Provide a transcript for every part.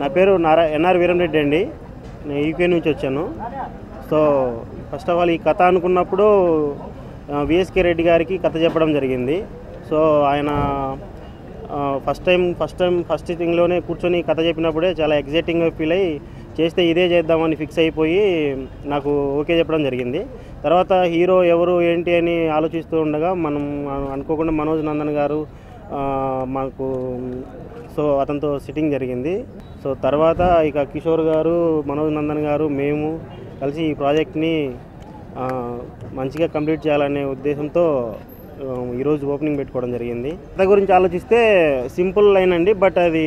నా పేరు నారా ఎన్ఆర్ వీరంరెడ్డి అండి. నేను యూకే నుంచి వచ్చాను. సో ఫస్ట్ ఆఫ్ ఆల్ ఈ కథ అనుకున్నప్పుడు విఎస్కే రెడ్డి గారికి కథ చెప్పడం జరిగింది. సో ఆయన first time first time first థింగ్లోనే కూర్చొని కథ చెప్పినప్పుడే చాలా ఎగ్జైటింగ్గా ఫీల్ అయ్యి చేస్తే ఇదే చేద్దామని ఫిక్స్ అయిపోయి నాకు ఓకే చెప్పడం జరిగింది. తర్వాత హీరో ఎవరు ఏంటి అని ఆలోచిస్తూ ఉండగా మనం అనుకోకుండా మనోజ్ నందన్ గారు మాకు సో అతనితో సిట్టింగ్ జరిగింది. సో తర్వాత ఇక కిషోర్ గారు మనోజ్ నందన్ గారు మేము కలిసి ఈ ప్రాజెక్ట్ని మంచిగా కంప్లీట్ చేయాలనే ఉద్దేశంతో ఈరోజు ఓపెనింగ్ పెట్టుకోవడం జరిగింది. కథ గురించి ఆలోచిస్తే సింపుల్ లైన్ అండి బట్ అది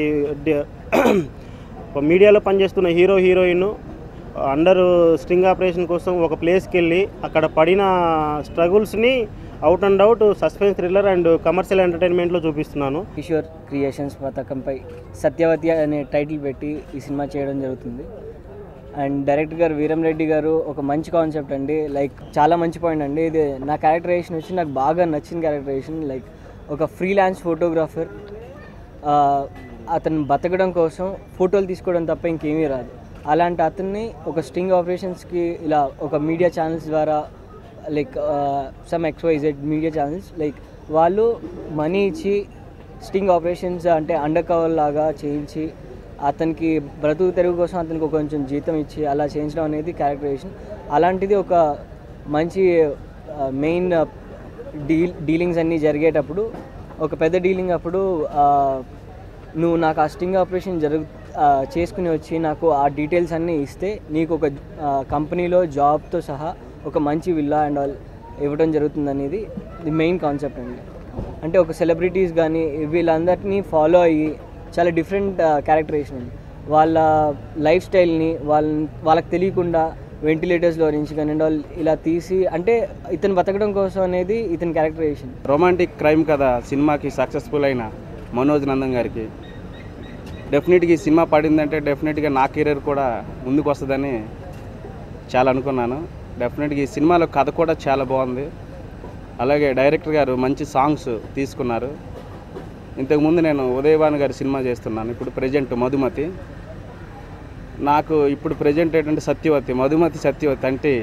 మీడియాలో పనిచేస్తున్న hero heroine under string operation కోసం ఒక ప్లేస్కి వెళ్ళి అక్కడ పడిన స్ట్రగుల్స్ని out and out suspense thriller and commercial ఎంటర్టైన్మెంట్లో చూపిస్తున్నాను. కిషోర్ క్రియేషన్స్ పథకంపై సత్యవతి అనే టైటిల్ పెట్టి ఈ సినిమా చేయడం జరుగుతుంది. అండ్ డైరెక్టర్ గారు వీరం రెడ్డి గారు ఒక మంచి కాన్సెప్ట్ అండి. లైక్ చాలా మంచి పాయింట్ అండి. ఇది నా క్యారెక్టరైజేషన్ వచ్చి నాకు బాగా నచ్చిన క్యారెక్టరైజేషన్ లైక్ ఒక ఫ్రీలాన్స్ ఫోటోగ్రాఫర్ అతను బతకడం కోసం ఫోటోలు తీసుకోవడం తప్ప ఇంకేమీ రాదు. అలాంటి అతన్ని ఒక స్ట్రింగ్ ఆపరేషన్స్కి ఇలా ఒక మీడియా ఛానల్స్ ద్వారా like some XYZ media channels like వాళ్ళు మనీ ఇచ్చి స్టింగ్ ఆపరేషన్స్ అంటే అండర్ కవర్ లాగా చేయించి అతనికి బ్రతుకు తెరుగు కోసం అతనికి కొంచెం జీతం ఇచ్చి అలా చేయించడం అనేది క్యారెక్టరైజేషన్ అలాంటిది ఒక మంచి మెయిన్ డీల్ డీలింగ్స్ అన్నీ జరిగేటప్పుడు ఒక పెద్ద డీలింగ్ అప్పుడు uh, నువ్వు నాకు ఆ స్టింగ్ ఆపరేషన్ జరుగు uh, చేసుకుని వచ్చి నాకు ఆ డీటెయిల్స్ అన్నీ ఇస్తే నీకు ఒక uh, కంపెనీలో జాబ్తో సహా ఒక మంచి విల్లా అండ్ ఆల్ ఇవ్వడం జరుగుతుంది అనేది ది మెయిన్ కాన్సెప్ట్ అండి. అంటే ఒక సెలబ్రిటీస్ కానీ వీళ్ళందరినీ ఫాలో అయ్యి చాలా డిఫరెంట్ క్యారెక్టరేషన్ ఉంది వాళ్ళ. లైఫ్ స్టైల్ని వాళ్ళ వాళ్ళకి తెలియకుండా వెంటిలేటర్స్లో నుంచి కానీ అండ్ ఆల్ ఇలా తీసి అంటే ఇతను బతకడం కోసం అనేది ఇతని క్యారెక్టరైజేషన్ రొమాంటిక్ క్రైమ్ కథ సినిమాకి సక్సెస్ఫుల్ అయిన మనోజ్ నందన్ గారికి. డెఫినెట్గా ఈ సినిమా పడిందంటే డెఫినెట్గా నా కెరీర్ కూడా ముందుకు వస్తుందని చాలా అనుకున్నాను. డెఫినెట్గా ఈ సినిమాలో కథ కూడా చాలా బాగుంది. అలాగే డైరెక్టర్ గారు మంచి సాంగ్స్ తీసుకున్నారు. ఇంతకుముందు నేను ఉదయభాను గారి సినిమా చేస్తున్నాను. ఇప్పుడు ప్రజెంట్ మధుమతి. నాకు ఇప్పుడు ప్రజెంట్ ఏంటంటే సత్యవతి. మధుమతి సత్యవతి అంటే